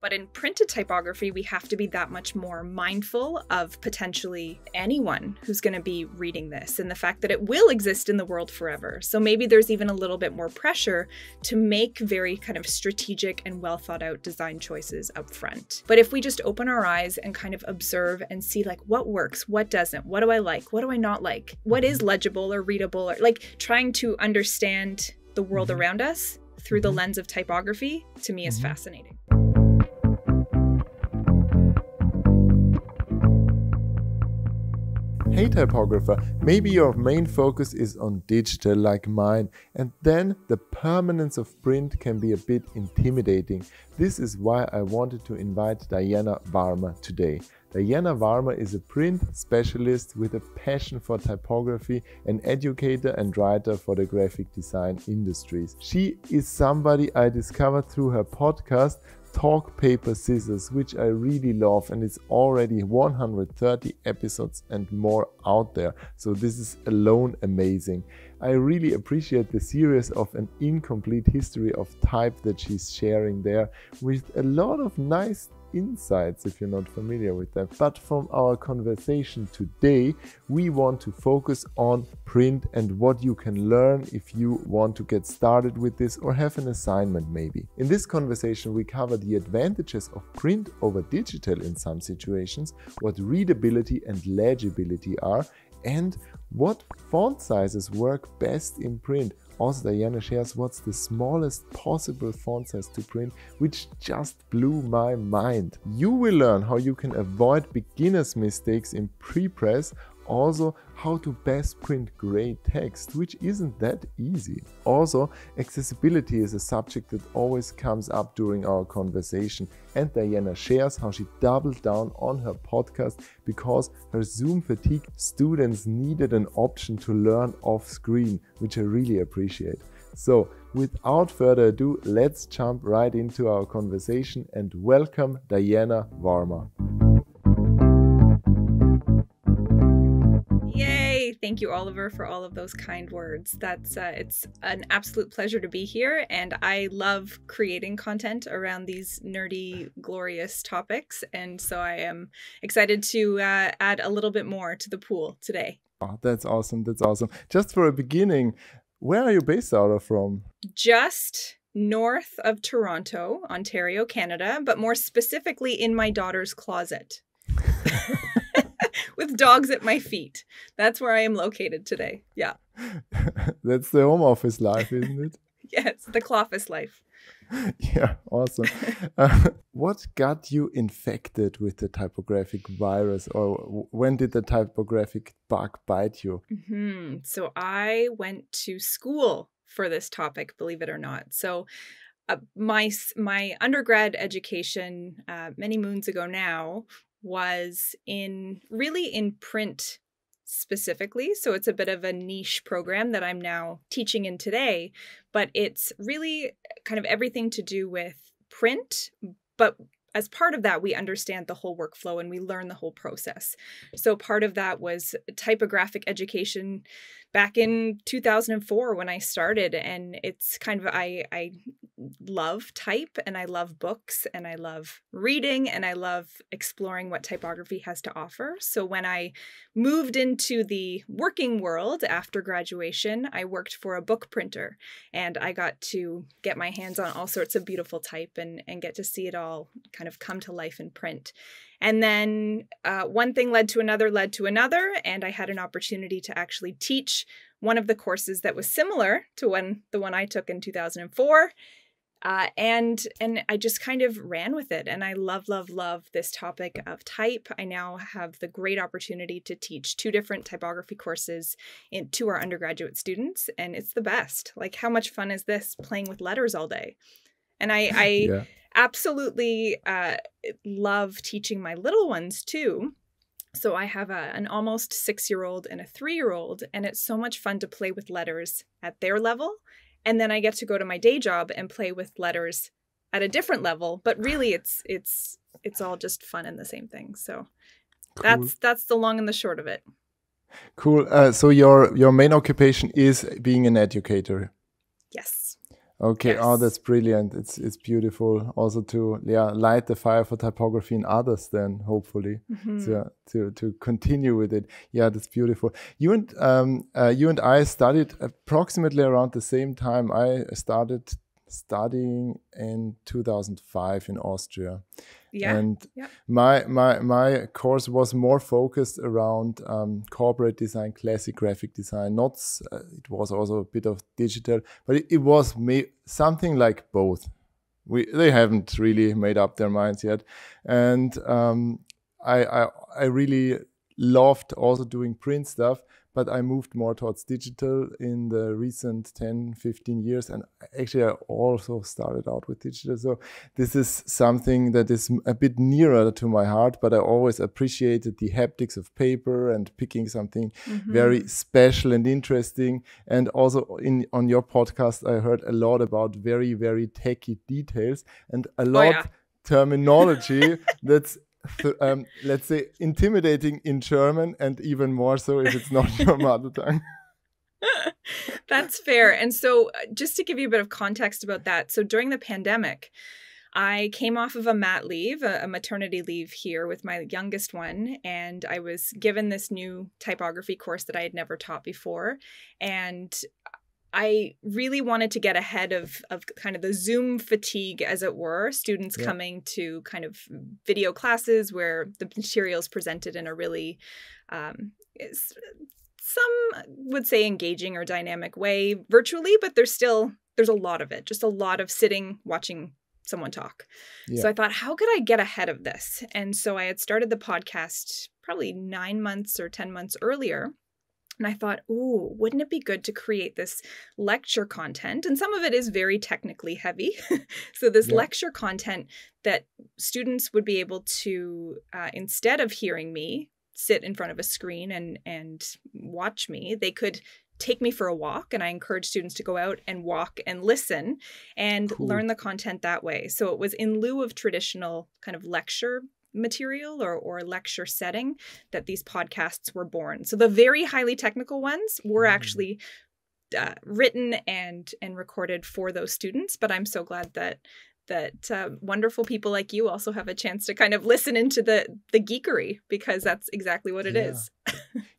But in printed typography, we have to be that much more mindful of potentially anyone who's going to be reading this and the fact that it will exist in the world forever. So maybe there's even a little bit more pressure to make very kind of strategic and well thought out design choices up front. But if we just open our eyes and kind of observe and see like what works, what doesn't, what do I like, what do I not like, what is legible or readable, or like trying to understand the world mm-hmm. around us through the mm-hmm. lens of typography to me is mm-hmm. fascinating. Hey typographer, maybe your main focus is on digital like mine, and then the permanence of print can be a bit intimidating. This is why I wanted to invite Diana Varma today. Diana Varma is a print specialist with a passion for typography, an educator and writer for the graphic design industries. She is somebody I discovered through her podcast Talk Paper Scissors, which I really love, and it's already 130 episodes and more out there. So, this is alone amazing. I really appreciate the series of an incomplete history of type that she's sharing there with a lot of nice insights if you're not familiar with them. But from our conversation today, we want to focus on print and what you can learn if you want to get started with this or have an assignment maybe. In this conversation, we cover the advantages of print over digital in some situations, what readability and legibility are, and what font sizes work best in print also, Diana shares what's the smallest possible font size to print, which just blew my mind. You will learn how you can avoid beginner's mistakes in pre-press also how to best print gray text, which isn't that easy. Also, accessibility is a subject that always comes up during our conversation, and Diana shares how she doubled down on her podcast because her Zoom fatigue students needed an option to learn off screen, which I really appreciate. So, without further ado, let's jump right into our conversation and welcome Diana Varma. Thank you, Oliver, for all of those kind words. That's uh, it's an absolute pleasure to be here, and I love creating content around these nerdy, glorious topics. And so I am excited to uh, add a little bit more to the pool today. Oh, that's awesome! That's awesome. Just for a beginning, where are you based out of from? Just north of Toronto, Ontario, Canada, but more specifically in my daughter's closet. with dogs at my feet. That's where I am located today. Yeah. That's the home office life, isn't it? yes, the office life. yeah, awesome. uh, what got you infected with the typographic virus, or when did the typographic bug bite you? Mm -hmm. So I went to school for this topic, believe it or not. So uh, my my undergrad education uh, many moons ago now was in really in print specifically. So it's a bit of a niche program that I'm now teaching in today, but it's really kind of everything to do with print, but as part of that, we understand the whole workflow and we learn the whole process. So, part of that was typographic education back in 2004 when I started. And it's kind of, I, I love type and I love books and I love reading and I love exploring what typography has to offer. So when I moved into the working world after graduation, I worked for a book printer and I got to get my hands on all sorts of beautiful type and, and get to see it all kind of come to life in print. And then uh, one thing led to another, led to another, and I had an opportunity to actually teach one of the courses that was similar to one the one I took in 2004. Uh, and and I just kind of ran with it, and I love, love, love this topic of type. I now have the great opportunity to teach two different typography courses in, to our undergraduate students, and it's the best. Like, how much fun is this playing with letters all day? And I, I yeah absolutely uh, love teaching my little ones too. So I have a, an almost six year old and a three year old, and it's so much fun to play with letters at their level. And then I get to go to my day job and play with letters at a different level. But really, it's it's it's all just fun and the same thing. So cool. that's that's the long and the short of it. Cool. Uh, so your your main occupation is being an educator. Yes. Okay, oh, yes. oh, that's brilliant. It's it's beautiful. Also to yeah light the fire for typography in others. Then hopefully mm-hmm. to to to continue with it. Yeah, that's beautiful. You and um uh, you and I studied approximately around the same time. I started studying in 2005 in Austria. Yeah. And yeah. my my my course was more focused around um, corporate design, classic graphic design. Not uh, it was also a bit of digital, but it, it was me something like both. We they haven't really made up their minds yet, and um, I, I I really loved also doing print stuff but I moved more towards digital in the recent 10, 15 years. And actually, I also started out with digital. So this is something that is a bit nearer to my heart, but I always appreciated the haptics of paper and picking something mm-hmm. very special and interesting. And also in on your podcast, I heard a lot about very, very techy details and a lot oh, yeah. terminology that's um, let's say, intimidating in German, and even more so if it's not your mother tongue. That's fair. And so, uh, just to give you a bit of context about that, so during the pandemic, I came off of a mat leave, a, maternity leave here with my youngest one, and I was given this new typography course that I had never taught before. And I really wanted to get ahead of of kind of the Zoom fatigue, as it were, students yeah. coming to kind of video classes where the material is presented in a really um, some would say engaging or dynamic way virtually, but there's still there's a lot of it, just a lot of sitting watching someone talk. Yeah. So I thought, how could I get ahead of this? And so I had started the podcast probably nine months or 10 months earlier. And I thought, ooh, wouldn't it be good to create this lecture content? And some of it is very technically heavy. so, this yeah. lecture content that students would be able to, uh, instead of hearing me, sit in front of a screen and and watch me they could take me for a walk and i encourage students to go out and walk and listen and cool. learn the content that way so it was in lieu of traditional kind of lecture material or, or lecture setting that these podcasts were born. So the very highly technical ones were mm. actually uh, written and and recorded for those students. But I'm so glad that that uh, wonderful people like you also have a chance to kind of listen into the the geekery because that's exactly what it yeah. is.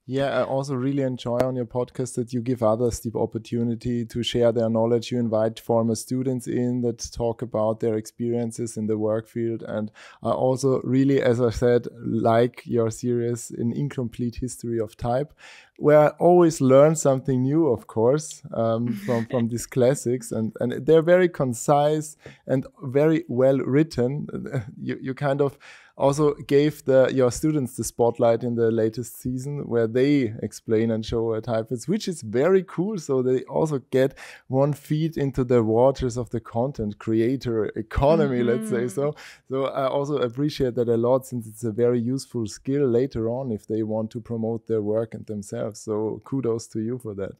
Yeah, I also really enjoy on your podcast that you give others the opportunity to share their knowledge. You invite former students in that talk about their experiences in the work field, and I also really, as I said, like your series, an incomplete history of type where I always learn something new, of course, um, from from these classics, and and they're very concise and very well written. You you kind of also gave the your students the spotlight in the latest season where they explain and show a typeface, which is very cool. So they also get one feet into the waters of the content creator economy, mm -hmm. let's say so. So I also appreciate that a lot since it's a very useful skill later on if they want to promote their work and themselves. So kudos to you for that.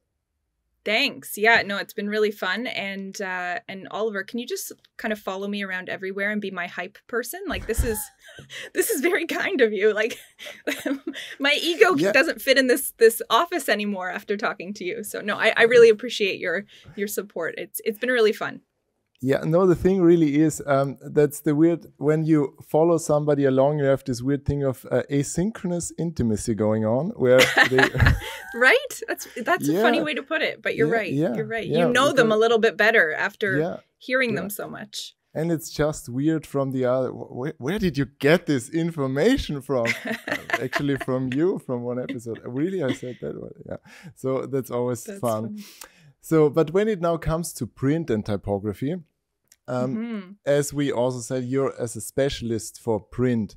Thanks. Yeah, no, it's been really fun. And uh and Oliver, can you just kind of follow me around everywhere and be my hype person? Like this is this is very kind of you. Like my ego yeah. doesn't fit in this this office anymore after talking to you. So no, I, I really appreciate your your support. It's it's been really fun. Yeah, no, the thing really is um, that's the weird when you follow somebody along, you have this weird thing of uh, asynchronous intimacy going on where they. right? That's that's yeah. a funny way to put it, but you're yeah, right. Yeah, you're right. you know them a little bit better after hearing them so much. And it's just weird from the other. Where, where did you get this information from? uh, actually, from you, from one episode. Really, I said that one. Yeah. So that's always that's fun. Funny. So, but when it now comes to print and typography, um, mm-hmm. As we also said, you're as a specialist for print.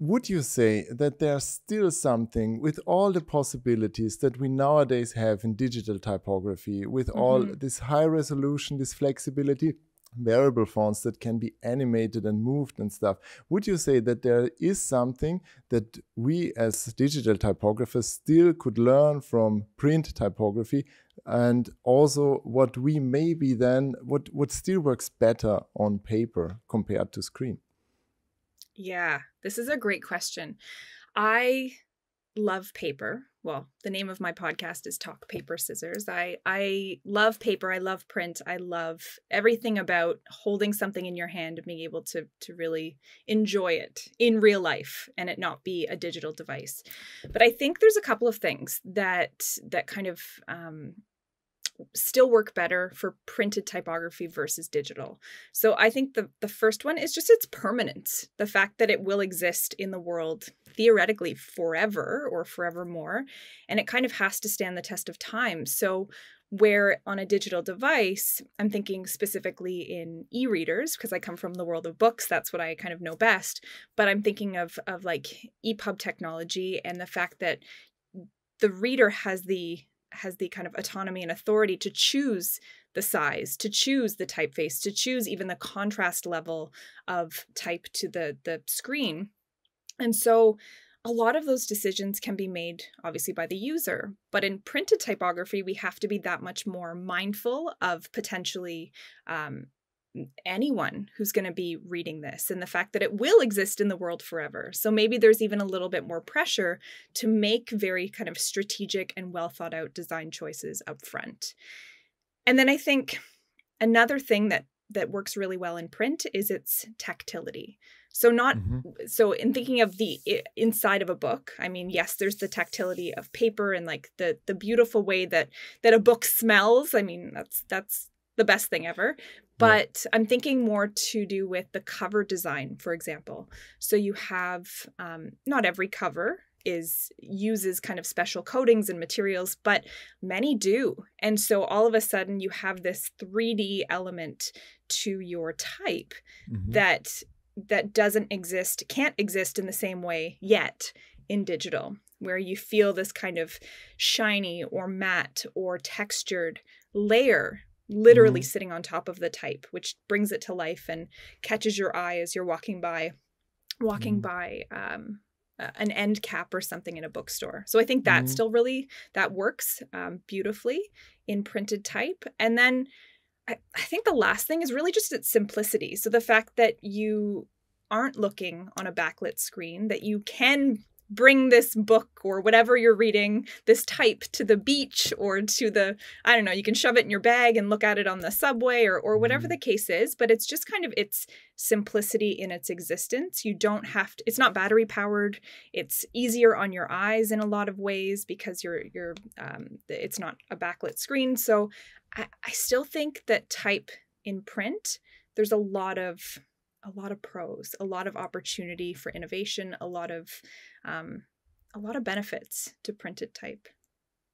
Would you say that there's still something with all the possibilities that we nowadays have in digital typography, with mm-hmm. all this high resolution, this flexibility, variable fonts that can be animated and moved and stuff. Would you say that there is something that we as digital typographers still could learn from print typography and also what we maybe then what what still works better on paper compared to screen? Yeah, this is a great question. I love paper well, the name of my podcast is Talk Paper Scissors. I I love paper, I love print, I love everything about holding something in your hand and being able to to really enjoy it in real life and it not be a digital device. But I think there's a couple of things that that kind of um, still work better for printed typography versus digital. So I think the the first one is just its permanence. The fact that it will exist in the world theoretically forever or forevermore and it kind of has to stand the test of time. So where on a digital device, I'm thinking specifically in e-readers because I come from the world of books, that's what I kind of know best, but I'm thinking of of like EPUB technology and the fact that the reader has the has the kind of autonomy and authority to choose the size, to choose the typeface, to choose even the contrast level of type to the the screen. And so a lot of those decisions can be made obviously by the user, but in printed typography, we have to be that much more mindful of potentially um, anyone who's going to be reading this and the fact that it will exist in the world forever. So maybe there's even a little bit more pressure to make very kind of strategic and well thought out design choices up front. And then I think another thing that that works really well in print is its tactility. So not mm-hmm. so in thinking of the inside of a book, I mean, yes, there's the tactility of paper and like the the beautiful way that that a book smells. I mean, that's that's the best thing ever. But yeah. I'm thinking more to do with the cover design, for example. So you have um, not every cover is uses kind of special coatings and materials, but many do. And so all of a sudden you have this 3D element to your type mm-hmm. that that doesn't exist, can't exist in the same way yet in digital, where you feel this kind of shiny or matte or textured layer literally mm. sitting on top of the type, which brings it to life and catches your eye as you're walking by, walking mm. by um, an end cap or something in a bookstore. So I think that mm. still really that works um, beautifully in printed type. And then I, I think the last thing is really just its simplicity. So the fact that you aren't looking on a backlit screen, that you can bring this book or whatever you're reading, this type to the beach or to the, I don't know, you can shove it in your bag and look at it on the subway or, or whatever mm-hmm. the case is. But it's just kind of its simplicity in its existence. You don't have to, it's not battery powered. It's easier on your eyes in a lot of ways because you're, you're, um, it's not a backlit screen. So I, I still think that type in print, there's a lot of a lot of pros, a lot of opportunity for innovation, a lot of um, a lot of benefits to printed type.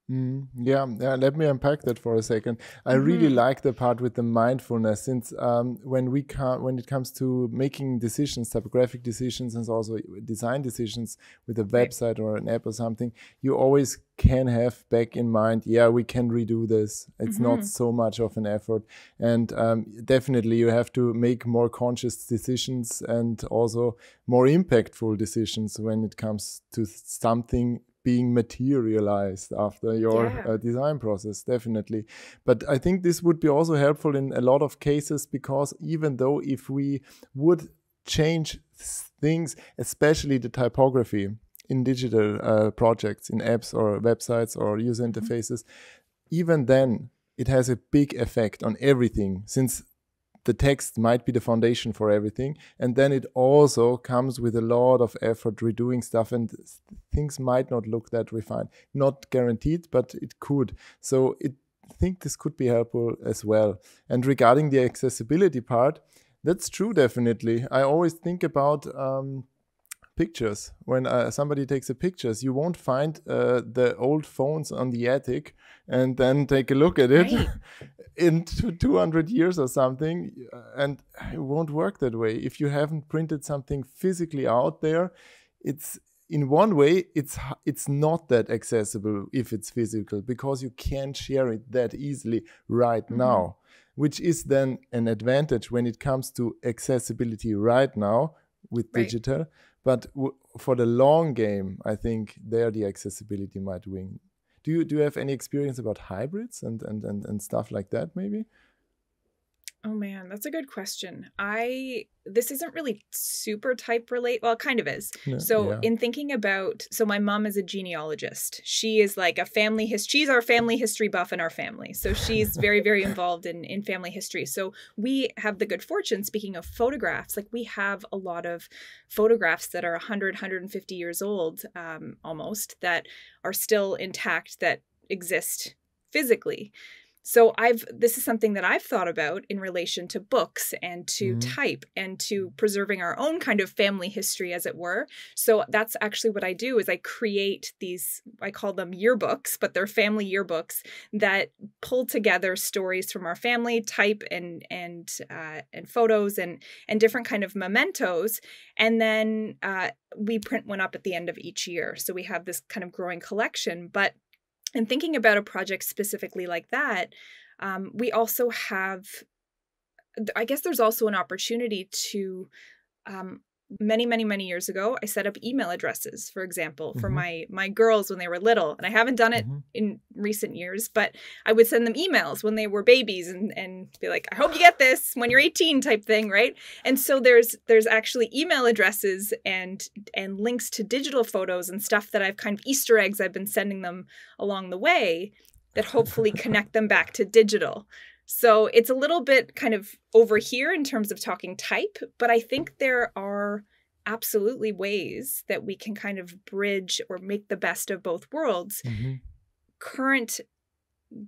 Mm, yeah, yeah, let me unpack that for a second. I mm-hmm. really like the part with the mindfulness, since um, when we come, when it comes to making decisions, typographic decisions, and also design decisions with a website or an app or something, you always can have back in mind, yeah, we can redo this. It's mm-hmm. not so much of an effort, and um, definitely you have to make more conscious decisions and also more impactful decisions when it comes to something being materialized after your yeah. uh, design process definitely but i think this would be also helpful in a lot of cases because even though if we would change things especially the typography in digital uh, projects in apps or websites or user mm-hmm. interfaces mm -hmm. even then it has a big effect on everything since the text might be the foundation for everything. And then it also comes with a lot of effort redoing stuff and things might not look that refined. Not guaranteed but it could. So it I think this could be helpful as well. And regarding the accessibility part that's true definitely. I always think about um, pictures. When uh, somebody takes a pictures, you won't find uh, the old phones on the attic and then take a look at it. Right. in 200 years or something, and it won't work that way. If you haven't printed something physically out there, it's in one way it's it's not that accessible if it's physical because you can't share it that easily right mm -hmm. now which is then an advantage when it comes to accessibility right now with right. digital but for the long game, I think there the accessibility might win. Do you do you have any experience about hybrids and and and, and stuff like that maybe? Oh man, that's a good question. I this isn't really super type relate. Well, it kind of is. So yeah. in thinking about so my mom is a genealogist. She is like a family history she's our family history buff in our family. So she's very very involved in in family history. So we have the good fortune speaking of photographs, like we have a lot of photographs that are 100 150 years old um almost that are still intact that exist physically. So I've this is something that I've thought about in relation to books and to Mhm. type and to preserving our own kind of family history as it were. So that's actually what I do is I create these I call them yearbooks, but they're family yearbooks that pull together stories from our family, type and and uh, and photos and and different kind of mementos and then uh, we print one up at the end of each year. So we have this kind of growing collection, but and thinking about a project specifically like that, um, we also have, I guess there's also an opportunity to, um, many many many years ago i set up email addresses for example for Mhm. my my girls when they were little and i haven't done it Mhm. in recent years but i would send them emails when they were babies and and be like i hope you get this when you're 18 type thing right and so there's there's actually email addresses and and links to digital photos and stuff that i've kind of easter eggs i've been sending them along the way that hopefully connect them back to digital so it's a little bit kind of over here in terms of talking type but i think there are absolutely ways that we can kind of bridge or make the best of both worlds. Mhm. current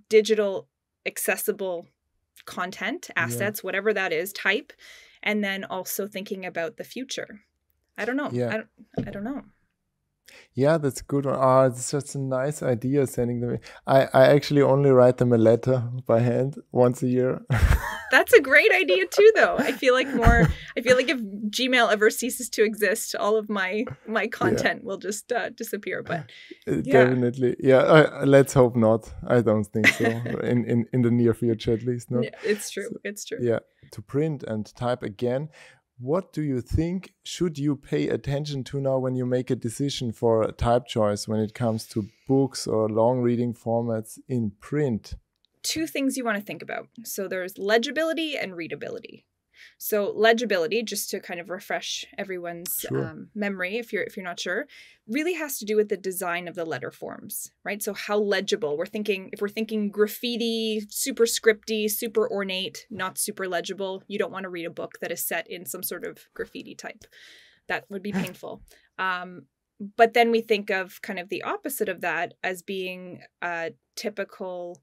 digital accessible content assets whatever that is type and then also thinking about the future. I don't know. Yeah. I, don't, I don't know Yeah, that's a good one. Ah, it's such a nice idea sending them. I, I actually only write them a letter by hand once a year. that's a great idea too though i feel like more i feel like if gmail ever ceases to exist all of my my content will just uh, disappear but Uh, Yeah. Definitely. Yeah, I, let's hope not. I don't think so. in, in, in the near future, at least. No. yeah, it's true it's true Yeah. To print and type again, what do you think should you pay attention to now when you make a decision for a type choice when it comes to books or long reading formats in print? two things you want to think about. So there's legibility and readability. So legibility, just to kind of refresh everyone's Sure. um, memory, if you're if you're not sure, really has to do with the design of the letter forms, right? So how legible we're thinking. If we're thinking graffiti, super scripty, super ornate, not super legible, you don't want to read a book that is set in some sort of graffiti type. That would be painful. Um, but then we think of kind of the opposite of that as being a typical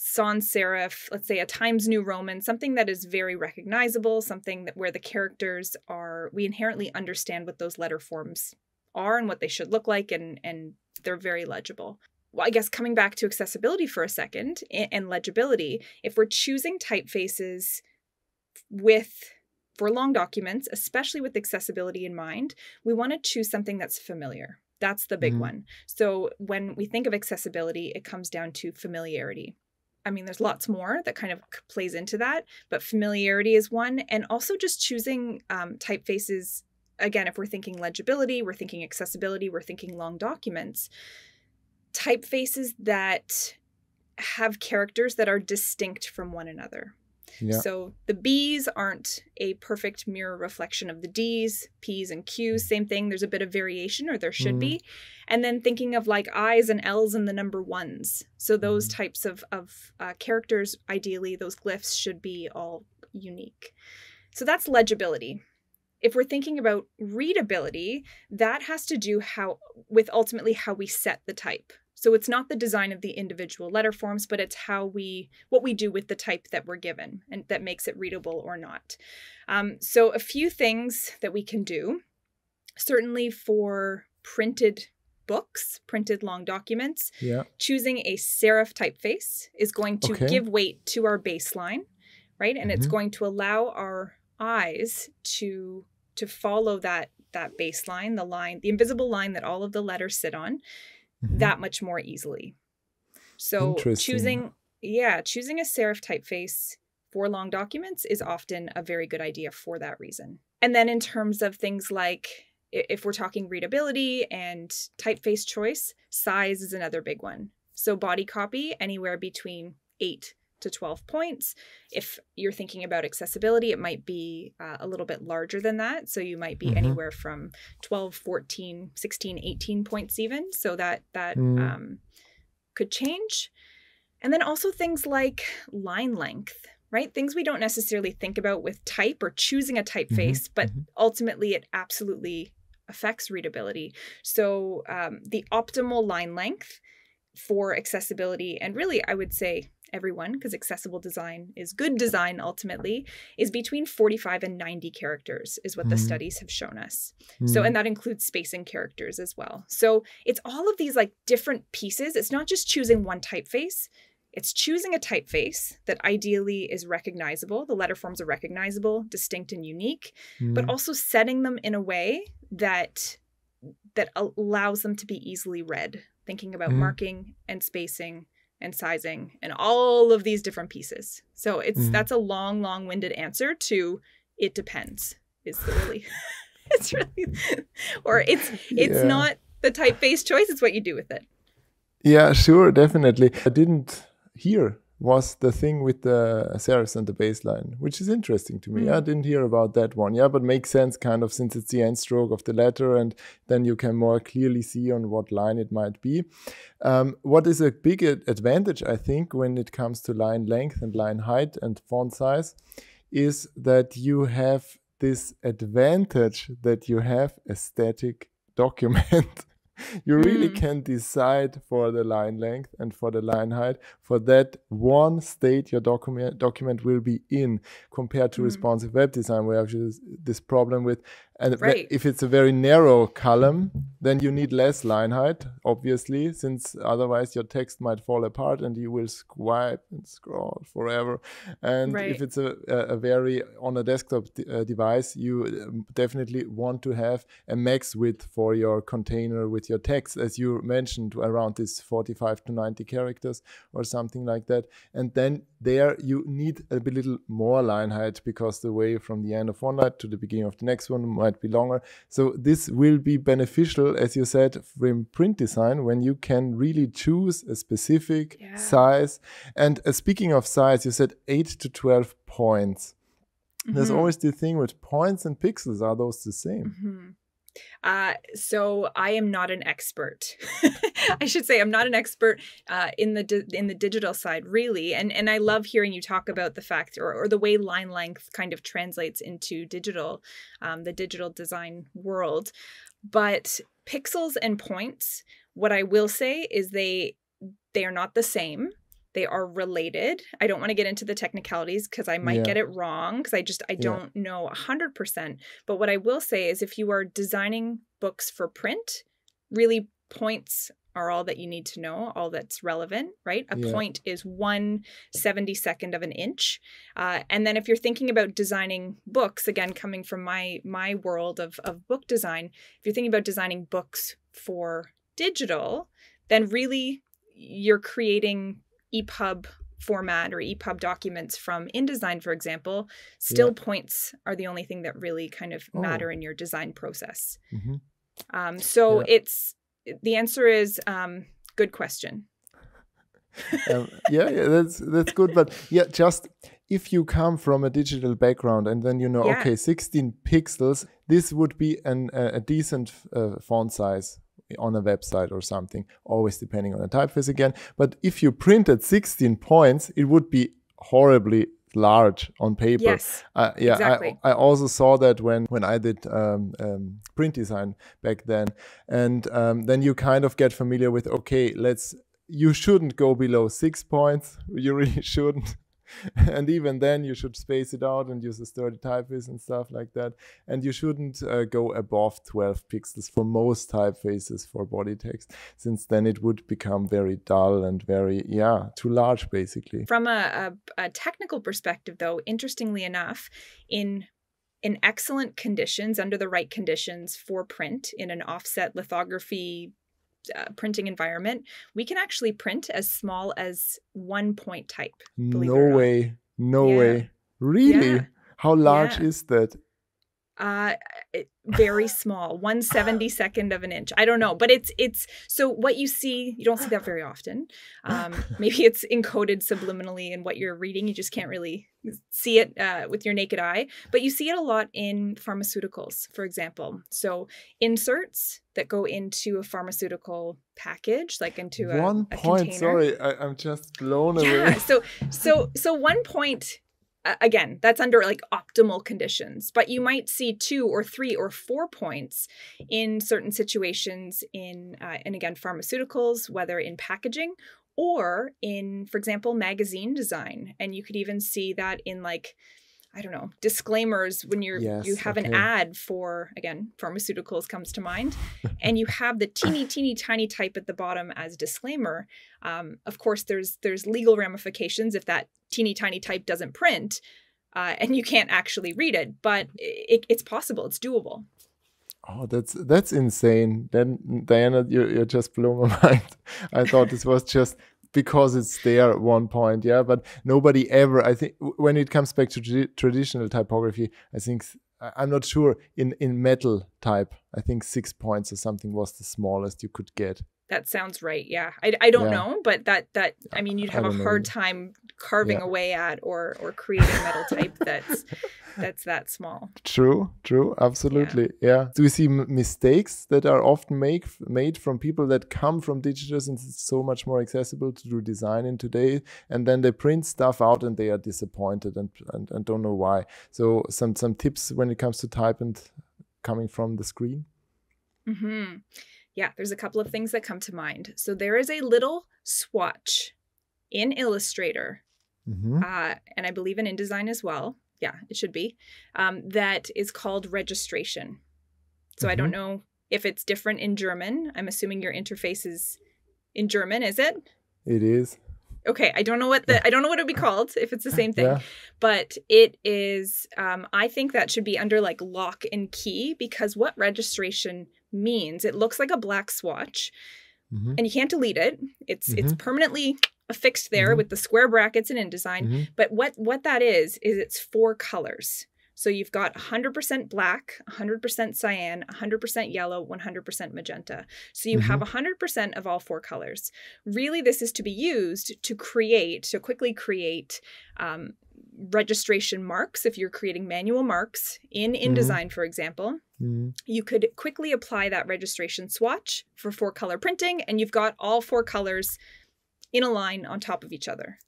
sans serif, let's say a Times New Roman, something that is very recognizable, something that where the characters are we inherently understand what those letter forms are and what they should look like and and they're very legible. Well, I guess coming back to accessibility for a second a- and legibility, if we're choosing typefaces with for long documents, especially with accessibility in mind, we want to choose something that's familiar. That's the big Mhm. one. So when we think of accessibility, it comes down to familiarity. I mean, there's lots more that kind of plays into that, but familiarity is one. And also just choosing um, typefaces. Again, if we're thinking legibility, we're thinking accessibility, we're thinking long documents, typefaces that have characters that are distinct from one another. Yeah. So the B's aren't a perfect mirror reflection of the D's, P's, and Q's. Same thing. There's a bit of variation, or there should Mhm. be. And then thinking of like I's and L's and the number ones. So those Mhm. types of of uh, characters, ideally, those glyphs should be all unique. So that's legibility. If we're thinking about readability, that has to do how with ultimately how we set the type. So it's not the design of the individual letter forms, but it's how we what we do with the type that we're given and that makes it readable or not. Um, so a few things that we can do, certainly for printed books, printed long documents, Yeah. choosing a serif typeface is going to Okay. give weight to our baseline, right? And it's Mhm. going to allow our eyes to to follow that that baseline, the line, the invisible line that all of the letters sit on, Mhm. that much more easily. So choosing yeah, choosing a serif typeface for long documents is often a very good idea for that reason. And then in terms of things like if we're talking readability and typeface choice, size is another big one. So body copy anywhere between 8 to 12 points. If you're thinking about accessibility, it might be uh, a little bit larger than that. So you might be mm-hmm. anywhere from 12, 14, 16, 18 points even. So that that mm. um, could change. And then also things like line length, right? Things we don't necessarily think about with type or choosing a typeface, mm-hmm. but mm-hmm. ultimately it absolutely affects readability. So um, the optimal line length for accessibility, and really, I would say everyone, because accessible design is good design ultimately, is between 45 and 90 characters, is what mm. the studies have shown us. Mm. So, and that includes spacing characters as well. So, it's all of these like different pieces. It's not just choosing one typeface. It's choosing a typeface that ideally is recognizable, the letter forms are recognizable, distinct and unique, mm. but also setting them in a way that that allows them to be easily read, thinking about mm. marking and spacing and sizing and all of these different pieces. So it's mm. that's a long long-winded answer to it depends. Is the really it's really or it's it's yeah. not the typeface choice, it's what you do with it. Yeah, sure, definitely. I didn't hear was the thing with the serifs and the baseline, which is interesting to me. Mm. I didn't hear about that one. Yeah, but makes sense kind of since it's the end stroke of the letter, and then you can more clearly see on what line it might be. Um, what is a big advantage, I think, when it comes to line length and line height and font size is that you have this advantage that you have a static document. You really mm. can decide for the line length and for the line height for that one state your document document will be in compared to mm. responsive web design where I have this problem with and right. if it's a very narrow column, then you need less line height, obviously, since otherwise your text might fall apart and you will swipe and scroll forever. And right. if it's a, a, very on a desktop uh, device, you um, definitely want to have a max width for your container with your text, as you mentioned, around this 45 to 90 characters or something like that. And then there you need a little more line height because the way from the end of one line to the beginning of the next one might be longer. So this will be beneficial, as you said, from print design when you can really choose a specific yeah. size. And uh, speaking of size, you said eight to 12 points. Mm -hmm. There's mm-hmm. always the thing with points and pixels. Are those the same? Mm -hmm. Uh, so I am not an expert. I should say I'm not an expert uh, in the di- in the digital side, really. And and I love hearing you talk about the fact or, or the way line length kind of translates into digital, um, the digital design world. But pixels and points, what I will say is they they are not the same they are related. I don't want to get into the technicalities because I might yeah. get it wrong because I just I don't yeah. know 100%. But what I will say is if you are designing books for print, really points are all that you need to know, all that's relevant, right? A yeah. point is one seventy second of an inch. Uh, and then if you're thinking about designing books, again, coming from my my world of, of book design, if you're thinking about designing books for digital, then really you're creating EPUB format or EPUB documents from InDesign, for example, still yeah. points are the only thing that really kind of oh. matter in your design process. Mm-hmm. Um, so yeah. it's the answer is um, good question. um, yeah, yeah, that's that's good. But yeah, just if you come from a digital background and then you know, yeah. okay, 16 pixels, this would be an, a, a decent uh, font size on a website or something, always depending on the typeface again. But if you printed 16 points, it would be horribly large on paper. Yes, uh, yeah, exactly. I, I, also saw that when when I did um, um, print design back then, and um, then you kind of get familiar with okay, let's. You shouldn't go below six points. You really shouldn't. and even then you should space it out and use a sturdy typeface and stuff like that. And you shouldn't uh, go above 12 pixels for most typefaces for body text since then it would become very dull and very yeah too large basically. From a, a, a technical perspective though interestingly enough in in excellent conditions under the right conditions for print in an offset lithography uh, printing environment, we can actually print as small as one point type. No way. No yeah. way. Really? Yeah. How large yeah. is that? Uh, very small, one seventy second of an inch. I don't know, but it's it's so what you see. You don't see that very often. Um, maybe it's encoded subliminally in what you're reading. You just can't really see it uh, with your naked eye, but you see it a lot in pharmaceuticals, for example. So inserts that go into a pharmaceutical package, like into a one a point. container. Sorry, I, I'm just blown Yeah. away. So so so one point uh, again, that's under like optimal conditions, but you might see two or three or four points in certain situations in uh, and again pharmaceuticals, whether in packaging or in, for example, magazine design, and you could even see that in like. I don't know disclaimers when you're you Yes, have an ad for again pharmaceuticals comes to mind and you have the teeny teeny tiny type at the bottom as disclaimer um, of course there's there's legal ramifications if that teeny tiny type doesn't print uh, and you can't actually read it but it, it's possible it's doable Oh, that's that's insane. Then Diana, you you just blew my mind. I thought this was just because it's there at one point, yeah. But nobody ever. I think when it comes back to tra- traditional typography, I think I'm not sure in in metal type. I think six points or something was the smallest you could get. That sounds right yeah i, I don't Yeah. know but that that i mean you'd have a don't know hard time carving Yeah. away at or or creating metal type that's that's that small True, true, absolutely, yeah. Do you see m- mistakes that are often make made from people that come from digital since it's so much more accessible to do design in today, and then they print stuff out and they are disappointed and and, and don't know why. So some some tips when it comes to type and coming from the screen. hmm Yeah, there's a couple of things that come to mind. So there is a little swatch in Illustrator, hmm uh, and I believe in InDesign as well. Yeah, it should be. Um, that is called registration. So I don't know if it's different in German. I'm assuming your interface is in German, is it? It is. Okay, I don't know what the I don't know what it would be called if it's the same thing Yeah. but it is um, i think that should be under like lock and key because what registration means. It looks like a black swatch hmm and you can't delete it. It's it's permanently affixed there Mhm. with the square brackets in InDesign. Hmm but what what that is is it's four colors. So you've got 100% black 100% cyan 100% yellow 100% magenta. So you have 100% of all four colors. Really this is to be used to create to quickly create um, registration marks if you're creating manual marks in InDesign for example hmm you could quickly apply that registration swatch for four color printing and you've got all four colors in a line on top of each other.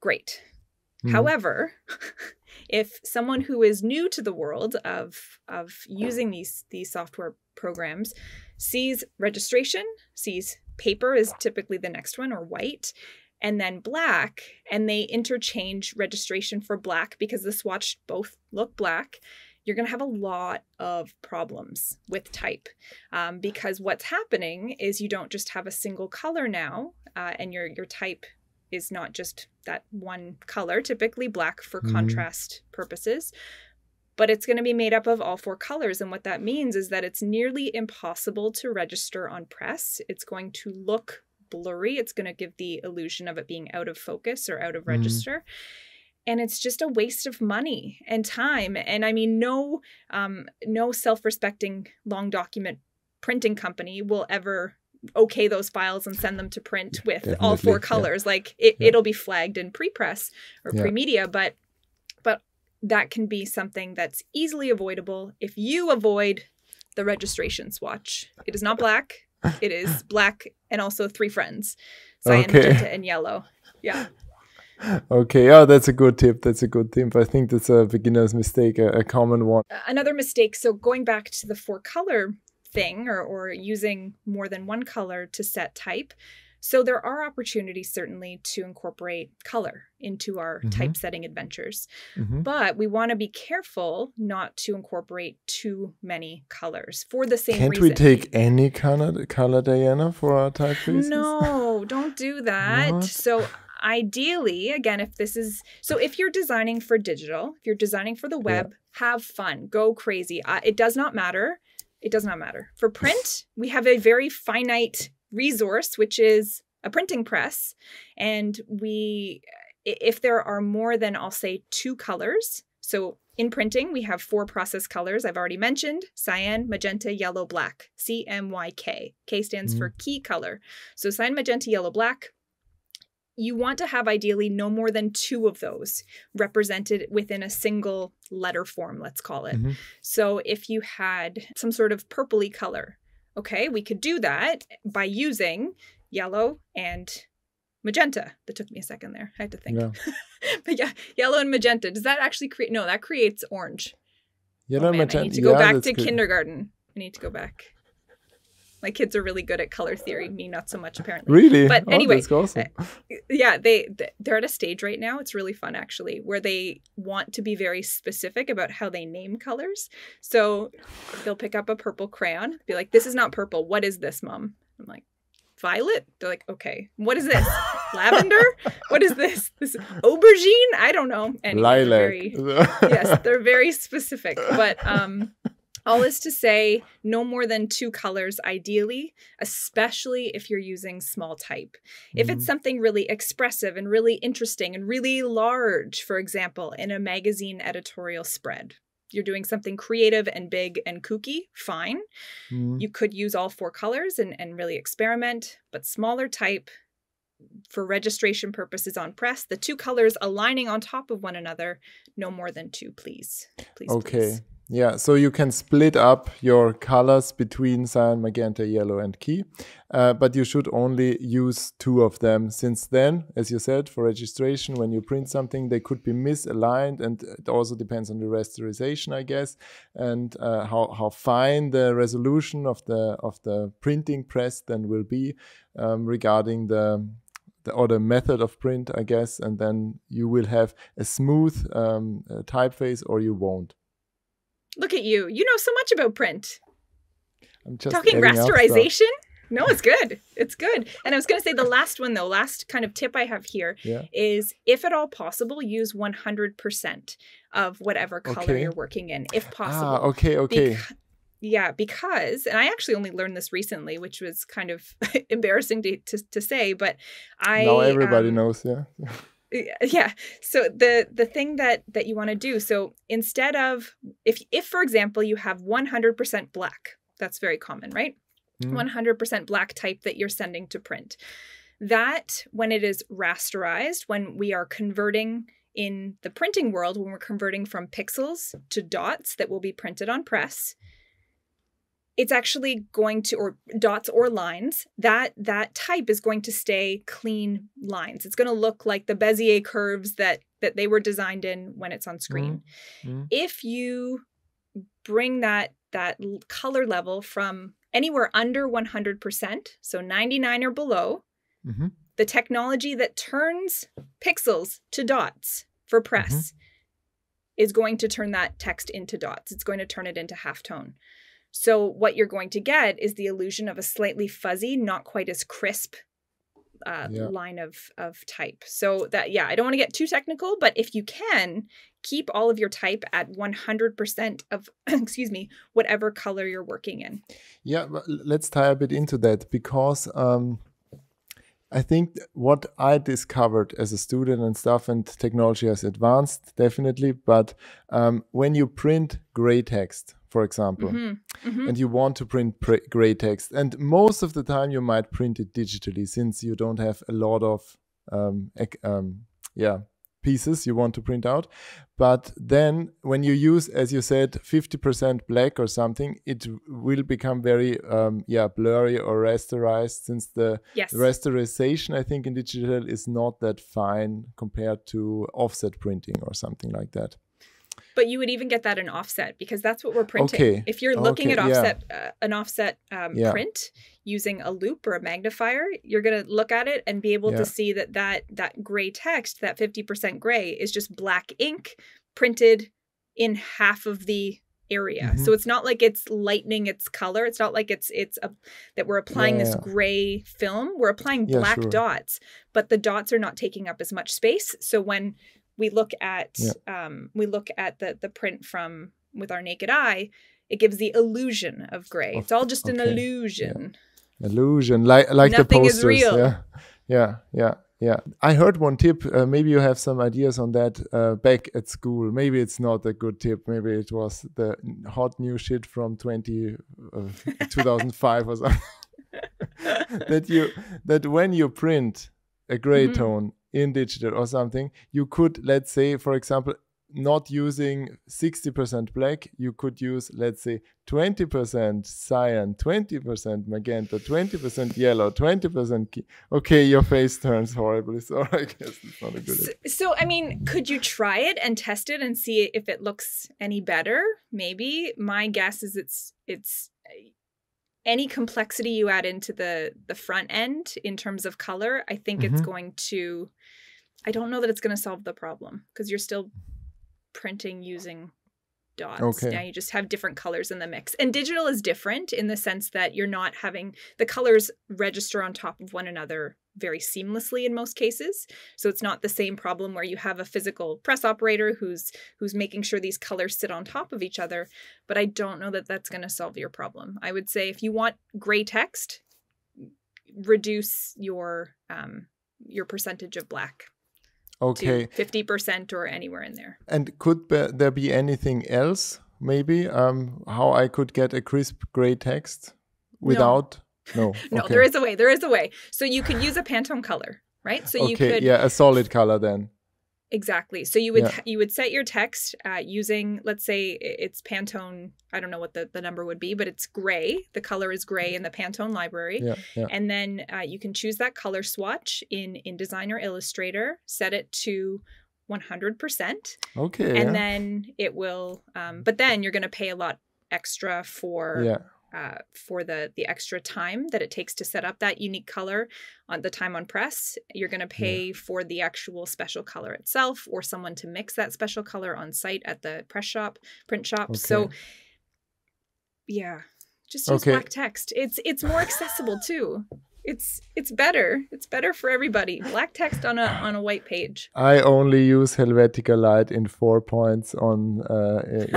Great. Mhm. However, if someone who is new to the world of of using these these software programs sees registration, sees paper is typically the next one or white, and then black, and they interchange registration for black because the swatch both look black, you're going to have a lot of problems with type um, because what's happening is you don't just have a single color now, uh, and your your type is not just that one color, typically black for Mhm. contrast purposes, but it's going to be made up of all four colors. And what that means is that it's nearly impossible to register on press. It's going to look blurry. It's going to give the illusion of it being out of focus or out of Mhm. register. And it's just a waste of money and time. And I mean, no, um, no self-respecting long document printing company will ever okay those files and send them to print with all definitely, four yeah. colors like it, Yeah. it'll be flagged in pre-press or Yeah. pre-media but but that can be something that's easily avoidable if you avoid the registration swatch it is not black it is black and also three friends cyan Okay. magenta and yellow yeah Okay, Oh, that's a good tip. That's a good tip. I think that's a beginner's mistake, a, a common one. Another mistake so going back to the four color thing or, or using more than one color to set type so there are opportunities certainly to incorporate color into our Mhm. typesetting adventures Mhm. but we want to be careful not to incorporate too many colors for the same Can't reason we take any color, color Diana, for our typefaces? no don't do that. So ideally again if this is so if you're designing for digital if you're designing for the web have fun go crazy. Uh, it does not matter. It does not matter. For print we have a very finite resource which is a printing press and we, if there are more than i'll say two colors so in printing, we have four process colors I've already mentioned cyan, magenta, yellow, black. CMYK. K stands mm-hmm. for key color. So cyan, magenta, yellow, black. You want to have ideally no more than two of those represented within a single letter form, let's call it. Mm-hmm. So if you had some sort of purpley color, okay, we could do that by using yellow and magenta. That took me a second there. I had to think. Yeah. but yeah, yellow and magenta. Does that actually create? No, that creates orange. Yellow oh, man, magenta. I need to go yeah, back to good. kindergarten. I need to go back. My kids are really good at color theory. Me, not so much apparently. Really? But oh, anyway, awesome. Uh, yeah, they they're at a stage right now. It's really fun actually, where they want to be very specific about how they name colors. So they'll pick up a purple crayon, be like, "This is not purple. What is this, mom?" I'm like, violet they're like okay what is this lavender what is this this aubergine i don't know and lilac very, yes they're very specific but um all is to say no more than two colors ideally especially if you're using small type mm-hmm. if it's mm-hmm. something really expressive and really interesting and really large for example in a magazine editorial spread you're doing something creative and big and kooky, fine. Mm. You could use all four colors and, and really experiment, but smaller type for registration purposes on press, the two colors aligning on top of one another, no more than two, please. Please. Okay. Please. Yeah, so you can split up your colors between cyan, magenta, yellow, and key, uh, but you should only use two of them. Since then, as you said, for registration, when you print something, they could be misaligned, and it also depends on the rasterization, I guess, and uh, how how fine the resolution of the of the printing press then will be um, regarding the or the method of print, I guess, and then you will have a smooth um, uh, typeface or you won't. Look at you. You know so much about print. I'm just talking rasterization. No, it's good. It's good. And I was going to say the last one though, last kind of tip I have here yeah. is, if at all possible, use 100% of whatever color okay. you're working in, if ah, possible. Ah, okay, okay. Beca- yeah, because, and I actually only learned this recently, which was kind of embarrassing to, to, to, say, but I. Now everybody um, knows, yeah. yeah so the the thing that that you want to do so instead of if if for example you have 100% black that's very common right? Mm. 100% black type that you're sending to print. That when it is rasterized when we are converting in the printing world when we're converting from pixels to dots that will be printed on press it's actually going to or dots or lines that that type is going to stay clean lines it's going to look like the bezier curves that that they were designed in when it's on screen mm-hmm. if you bring that that color level from anywhere under 100% so 99 or below mm-hmm. the technology that turns pixels to dots for press mm-hmm. is going to turn that text into dots it's going to turn it into halftone so, what you're going to get is the illusion of a slightly fuzzy, not quite as crisp uh, yeah. line of, of type. So, that, yeah, I don't want to get too technical, but if you can, keep all of your type at 100% of, excuse me, whatever color you're working in. Yeah, let's tie a bit into that because um, I think what I discovered as a student and stuff, and technology has advanced definitely, but um, when you print gray text, for example, mm-hmm. Mm-hmm. and you want to print gray text, and most of the time you might print it digitally since you don't have a lot of um, um, yeah pieces you want to print out. But then when you use, as you said, 50% black or something, it will become very, um, yeah, blurry or rasterized since the yes. rasterization, I think, in digital is not that fine compared to offset printing or something like that. But you would even get that in offset because that's what we're printing. Okay. If you're looking okay, at offset, yeah. uh, an offset um, yeah. print using a loupe or a magnifier, you're going to look at it and be able yeah. to see that that that gray text, that 50% gray, is just black ink printed in half of the area. Mm-hmm. So it's not like it's lightening its color. It's not like it's it's a, that we're applying yeah, this gray film. We're applying yeah, black sure. dots, but the dots are not taking up as much space. So when we look at yeah. um, we look at the the print from with our naked eye it gives the illusion of gray it's all just okay. an illusion yeah. Illusion like like Nothing the posters yeah yeah yeah yeah. I heard one tip. Uh, maybe you have some ideas on that uh, back at school. Maybe it's not a good tip. Maybe it was the hot new shit from 20, uh, 2005 or something. that you that when you print a gray mm -hmm. tone in digital or something, you could let's say, for example, not using 60% black, you could use, let's say, 20% cyan, 20% magenta, 20% yellow, 20% key. Okay, your face turns horribly, so I guess it's not a good so, so, I mean, could you try it and test it and see if it looks any better? Maybe. My guess is it's it's any complexity you add into the the front end in terms of color, I think mm-hmm. it's going to I don't know that it's going to solve the problem because you're still printing using dots. Okay. Now you just have different colors in the mix. And digital is different in the sense that you're not having the colors register on top of one another very seamlessly in most cases. So it's not the same problem where you have a physical press operator who's who's making sure these colors sit on top of each other, but I don't know that that's going to solve your problem. I would say if you want gray text, reduce your um your percentage of black okay. 50% or anywhere in there. And could there be anything else, maybe, um, how I could get a crisp gray text without? No, no, okay. there is a way. There is a way. So you could use a Pantone color, right? So okay, you could. Yeah, a solid color then. Exactly. So you would yeah. you would set your text uh, using let's say it's Pantone. I don't know what the, the number would be, but it's gray. The color is gray in the Pantone library. Yeah, yeah. And then uh, you can choose that color swatch in InDesign or Illustrator. Set it to 100%. Okay. And then it will. Um, but then you're going to pay a lot extra for yeah uh, for the the extra time that it takes to set up that unique color on the time on press you're going to pay yeah. for the actual special color itself or someone to mix that special color on site at the press shop print shop okay. so yeah just use okay. black text it's it's more accessible too it's it's better. It's better for everybody. Black text on a on a white page. I only use Helvetica Light in four points on uh, in,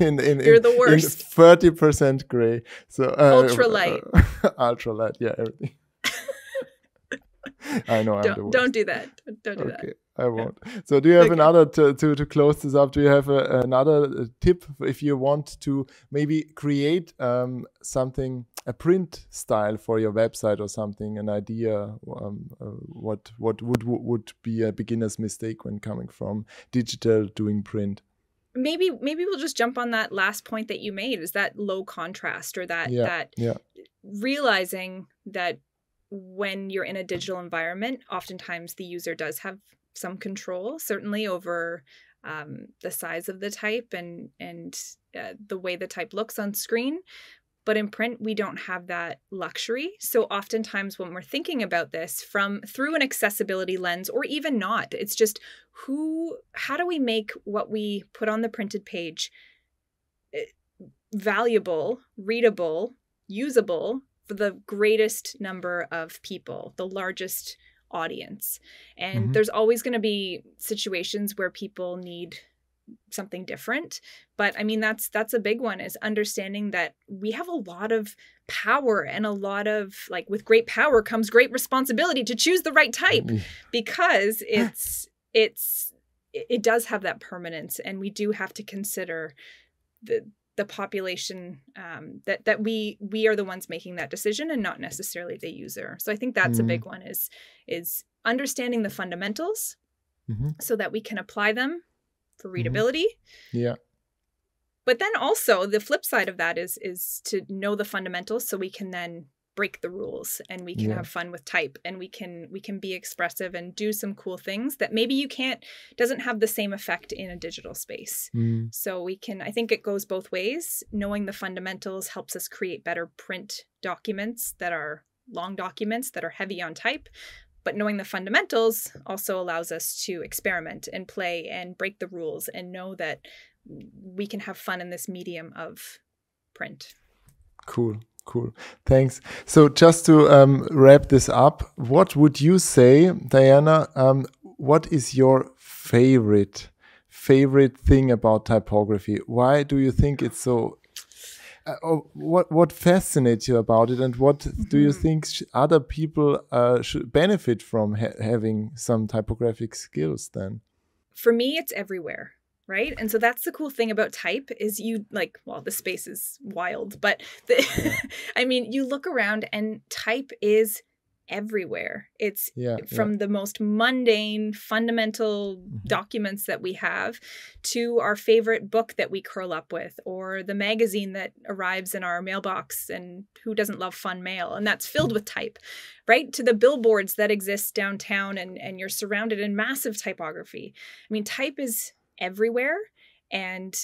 in, in, You're the worst. Thirty percent gray. So uh, ultra light. ultra light. Yeah, everything. I know. Don't, don't do that. Don't do okay. that. I won't. So, do you have okay. another to, to to close this up? Do you have a, another uh, tip if you want to maybe create um, something, a print style for your website or something? An idea um, uh, what what would would be a beginner's mistake when coming from digital doing print? Maybe maybe we'll just jump on that last point that you made. Is that low contrast or that yeah, that yeah. realizing that when you're in a digital environment, oftentimes the user does have some control, certainly over um, the size of the type and and uh, the way the type looks on screen. But in print, we don't have that luxury. So oftentimes, when we're thinking about this from through an accessibility lens, or even not, it's just who, how do we make what we put on the printed page eh, valuable, readable, usable for the greatest number of people, the largest audience. And mm-hmm. there's always going to be situations where people need something different but i mean that's that's a big one is understanding that we have a lot of power and a lot of like with great power comes great responsibility to choose the right type mm. because it's it's it does have that permanence and we do have to consider the the population um, that that we we are the ones making that decision and not necessarily the user. So I think that's mm-hmm. a big mm-hmm. one is is understanding the fundamentals mm-hmm. so that we can apply them for mm-hmm. readability. Mm-hmm. Yeah. But then also the flip side of that is is to know the fundamentals so we can then break the rules and we can yeah. have fun with type and we can we can be expressive and do some cool things that maybe you can't doesn't have the same effect in a digital space mm. so we can i think it goes both ways knowing the fundamentals helps us create better print documents that are long documents that are heavy on type but knowing the fundamentals also allows us to experiment and play and break the rules and know that we can have fun in this medium of print cool Cool. Thanks. So, just to um, wrap this up, what would you say, Diana? Um, what is your favorite favorite thing about typography? Why do you think it's so uh, oh, what what fascinates you about it, and what mm -hmm. do you mm-hmm. think other people uh, should benefit from ha having some typographic skills? Then, for me, it's everywhere right and so that's the cool thing about type is you like well the space is wild but the, i mean you look around and type is everywhere. It's yeah, from yeah. the most mundane, fundamental mm-hmm. documents that we have to our favorite book that we curl up with, or the magazine that arrives in our mailbox. And who doesn't love fun mail? And that's filled with type, right? To the billboards that exist downtown, and, and you're surrounded in massive typography. I mean, type is everywhere. And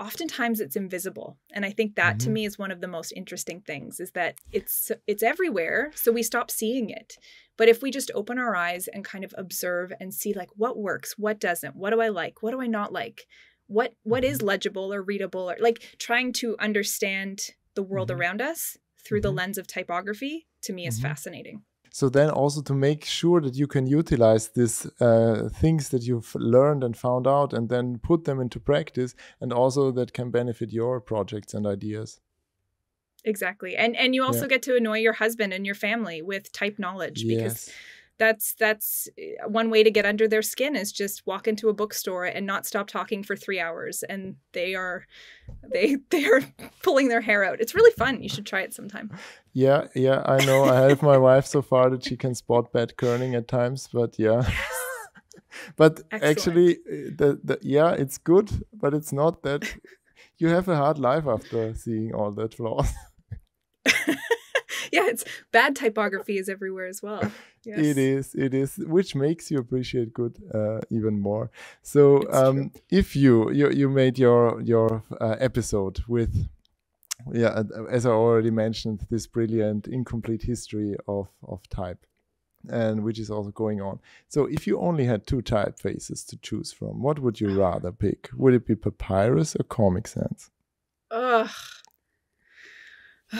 oftentimes it's invisible and i think that mm-hmm. to me is one of the most interesting things is that it's it's everywhere so we stop seeing it but if we just open our eyes and kind of observe and see like what works what doesn't what do i like what do i not like what what is mm-hmm. legible or readable or like trying to understand the world mm-hmm. around us through the mm-hmm. lens of typography to me is mm-hmm. fascinating so then also to make sure that you can utilize these uh, things that you've learned and found out and then put them into practice and also that can benefit your projects and ideas exactly and and you also yeah. get to annoy your husband and your family with type knowledge yes. because that's that's eh, one way to get under their skin is just walk into a bookstore and not stop talking for three hours and they are they they are pulling their hair out. It's really fun. You should try it sometime. Yeah yeah i know. I have my wife so far that she can spot bad kerning at times but yeah. But Excellent. actually eh, the, the yeah it's good but it's not that you have a hard life after seeing all that flaws. Yeah, it's bad typography is everywhere as well. Yes. It is, it is, which makes you appreciate good uh, even more. So, um, if you, you you made your your uh, episode with, yeah, as I already mentioned, this brilliant incomplete history of of type, and which is also going on. So, if you only had two typefaces to choose from, what would you rather pick? Would it be Papyrus or Comic Sans? Ugh.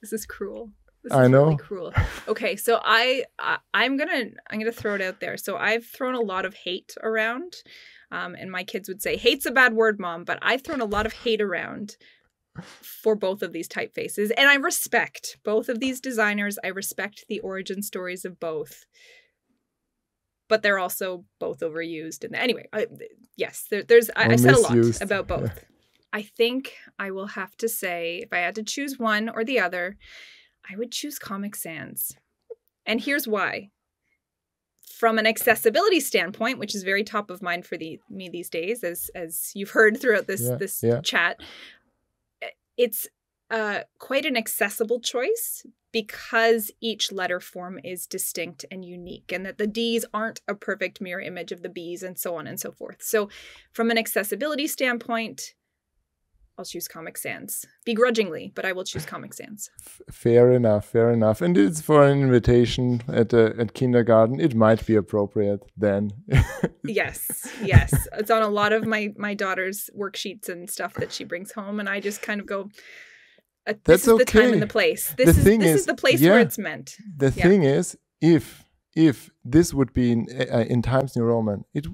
This is cruel. This I know. Really cruel. Okay, so I, I am gonna I'm gonna throw it out there. So I've thrown a lot of hate around, um, and my kids would say hate's a bad word, mom. But I've thrown a lot of hate around for both of these typefaces, and I respect both of these designers. I respect the origin stories of both, but they're also both overused. And anyway, I, yes, there, there's I, I said a lot about both. I think I will have to say, if I had to choose one or the other, I would choose Comic Sans. And here's why. From an accessibility standpoint, which is very top of mind for the me these days, as as you've heard throughout this yeah, this yeah. chat, it's uh, quite an accessible choice because each letter form is distinct and unique, and that the D's aren't a perfect mirror image of the B's, and so on and so forth. So, from an accessibility standpoint, I'll choose Comic Sans. Begrudgingly, but I will choose Comic Sans. Fair enough, fair enough. And it's for an invitation at a, at kindergarten. It might be appropriate then. yes, yes. It's on a lot of my my daughter's worksheets and stuff that she brings home, and I just kind of go. Uh, this That's is okay. the time and the place. This the is thing this is, is the place yeah, where it's meant. The yeah. thing is, if if this would be in, uh, in Times New Roman, it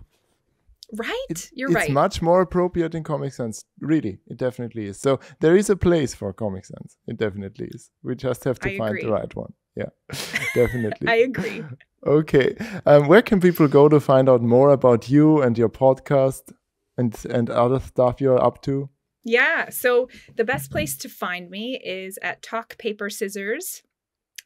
Right, it, you're it's right. It's much more appropriate in Comic Sans. Really, it definitely is. So there is a place for Comic Sans. It definitely is. We just have to I find agree. the right one. Yeah, definitely. I agree. Okay, um, where can people go to find out more about you and your podcast and and other stuff you're up to? Yeah, so the best place to find me is at Talk Paper Scissors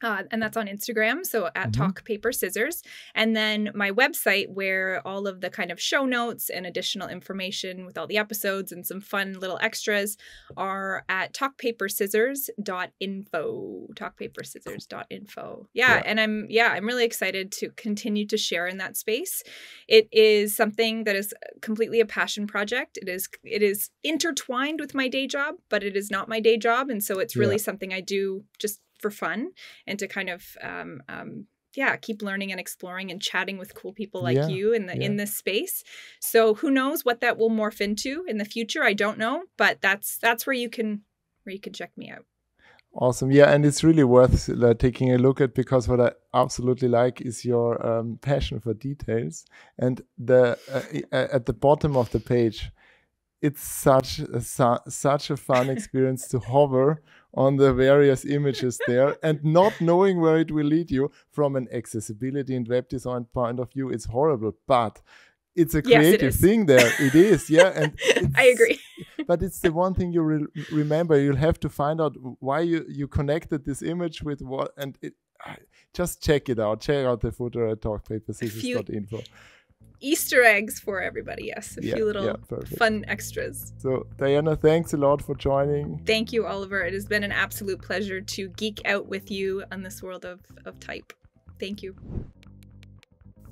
uh, and that's on Instagram, so at mm-hmm. Talk Paper Scissors. And then my website, where all of the kind of show notes and additional information with all the episodes and some fun little extras are at talkpaperscissors.info. Talkpaperscissors.info. Yeah, yeah, and I'm yeah, I'm really excited to continue to share in that space. It is something that is completely a passion project. It is it is intertwined with my day job, but it is not my day job, and so it's really yeah. something I do just for fun and to kind of um, um, yeah keep learning and exploring and chatting with cool people like yeah, you in the yeah. in this space. So who knows what that will morph into in the future i don't know but that's that's where you can where you can check me out. Awesome. Yeah and it's really worth uh, taking a look at because what i absolutely like is your um, passion for details and the uh, at the bottom of the page it's such a, such a fun experience to hover on the various images there and not knowing where it will lead you from an accessibility and web design point of view it's horrible but it's a creative yes, it thing there. It is yeah and i agree. but it's the one thing you re remember you'll have to find out why you you connected this image with what and it, just check it out check out the footer at talkpaperscissors.info Easter eggs for everybody. Yes, a yeah, few little yeah, fun extras. So, Diana, thanks a lot for joining. Thank you, Oliver. It has been an absolute pleasure to geek out with you on this world of, of type. Thank you.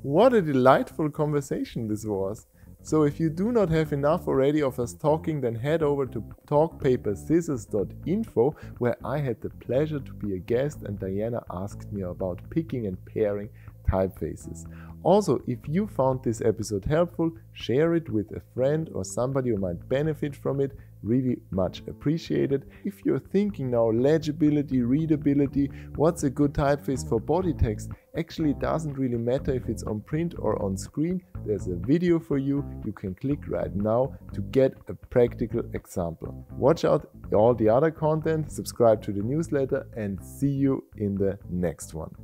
What a delightful conversation this was. So if you do not have enough already of us talking, then head over to talkpaperscissors.info where I had the pleasure to be a guest and Diana asked me about picking and pairing typefaces. Also, if you found this episode helpful, share it with a friend or somebody who might benefit from it. Really much appreciated. If you're thinking now legibility, readability, what's a good typeface for body text? Actually, it doesn't really matter if it's on print or on screen. There's a video for you. You can click right now to get a practical example. Watch out all the other content, subscribe to the newsletter, and see you in the next one.